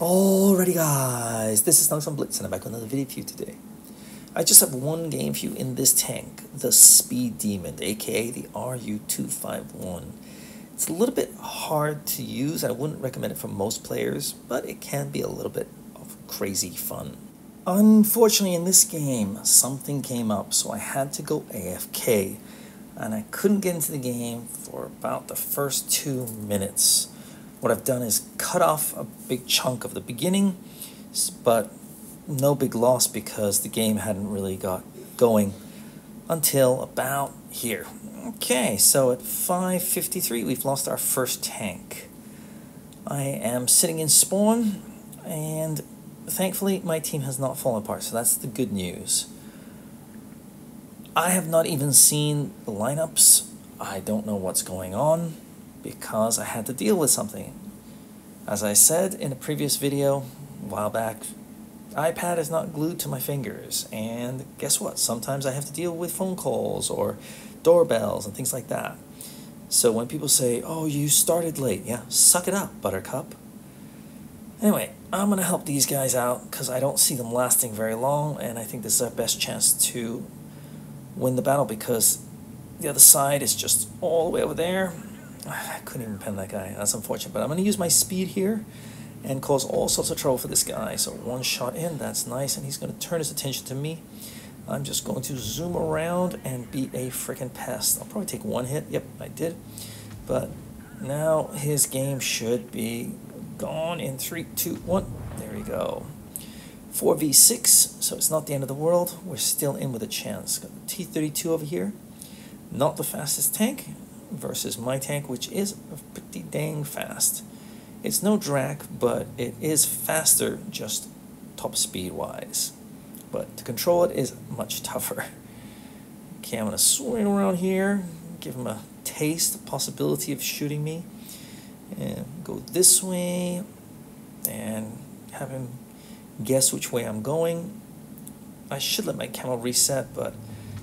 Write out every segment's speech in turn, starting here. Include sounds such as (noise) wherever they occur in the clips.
Alrighty guys, this is Snugs on Blitz and I'm back with another video for you today. I just have one game for you in this tank, the Speed Demon, aka the RU251. It's a little bit hard to use, I wouldn't recommend it for most players, but it can be a little bit of crazy fun. Unfortunately in this game, something came up, so I had to go AFK, and I couldn't get into the game for about the first two minutes what I've done is cut off a big chunk of the beginning, but no big loss because the game hadn't really got going until about here. Okay, so at 5.53 we've lost our first tank. I am sitting in spawn and thankfully my team has not fallen apart, so that's the good news. I have not even seen the lineups. I don't know what's going on because I had to deal with something. As I said in a previous video a while back, iPad is not glued to my fingers, and guess what? Sometimes I have to deal with phone calls or doorbells and things like that. So when people say, oh, you started late, yeah, suck it up, Buttercup. Anyway, I'm going to help these guys out because I don't see them lasting very long, and I think this is our best chance to win the battle because the other side is just all the way over there, I couldn't even pen that guy. That's unfortunate. But I'm going to use my speed here and cause all sorts of trouble for this guy. So one shot in, that's nice. And he's going to turn his attention to me. I'm just going to zoom around and be a freaking pest. I'll probably take one hit. Yep, I did. But now his game should be gone in three, two, one. There we go. 4v6, so it's not the end of the world. We're still in with a chance. Got the T-32 over here. Not the fastest tank, versus my tank, which is pretty dang fast. It's no Drac, but it is faster just top speed wise. But to control it is much (laughs) tougher. Okay, I'm to swing around here, give him a taste, a possibility of shooting me. And go this way, and have him guess which way I'm going. I should let my camo reset, but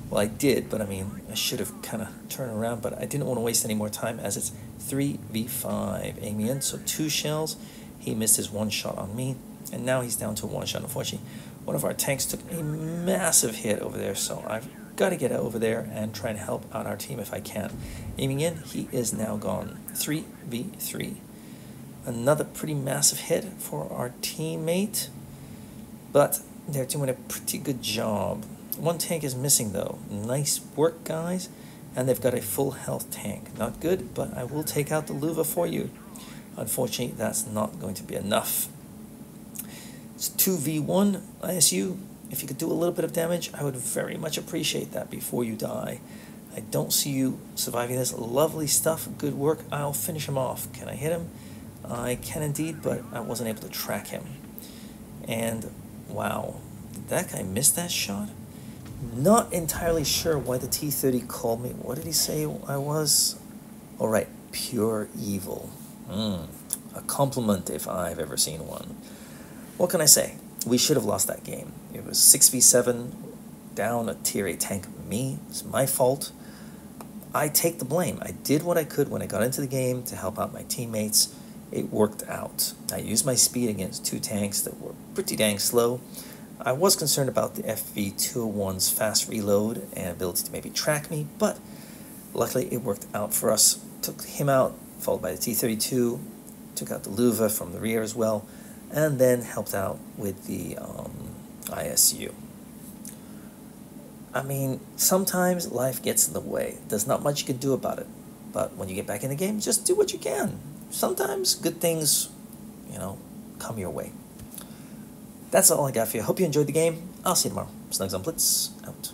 well, I did, but I mean, I should have kind of turned around, but I didn't want to waste any more time as it's 3v5. Aiming in, so two shells. He missed his one shot on me, and now he's down to one shot. Unfortunately, one of our tanks took a massive hit over there, so I've got to get over there and try and help out our team if I can. Aiming in, he is now gone. 3v3. Another pretty massive hit for our teammate, but they're doing a pretty good job. One tank is missing though. Nice work, guys. And they've got a full health tank. Not good, but I will take out the Löwe for you. Unfortunately, that's not going to be enough. It's 2v1 ISU. If you could do a little bit of damage, I would very much appreciate that before you die. I don't see you surviving this. Lovely stuff. Good work. I'll finish him off. Can I hit him? I can indeed, but I wasn't able to track him. And wow, did that guy miss that shot? Not entirely sure why the T-30 called me. What did he say I was? All right, pure evil. Mm, a compliment if I've ever seen one. What can I say? We should have lost that game. It was 6v7, down a tier 8 tank. Me, it's my fault. I take the blame. I did what I could when I got into the game to help out my teammates. It worked out. I used my speed against two tanks that were pretty dang slow. I was concerned about the FV201's fast reload and ability to maybe track me, but luckily it worked out for us. Took him out, followed by the T-32, took out the Löwe from the rear as well, and then helped out with the um, ISU. I mean, sometimes life gets in the way. There's not much you can do about it. But when you get back in the game, just do what you can. Sometimes good things, you know, come your way. That's all I got for you. Hope you enjoyed the game. I'll see you tomorrow. Snugs on Blitz, out.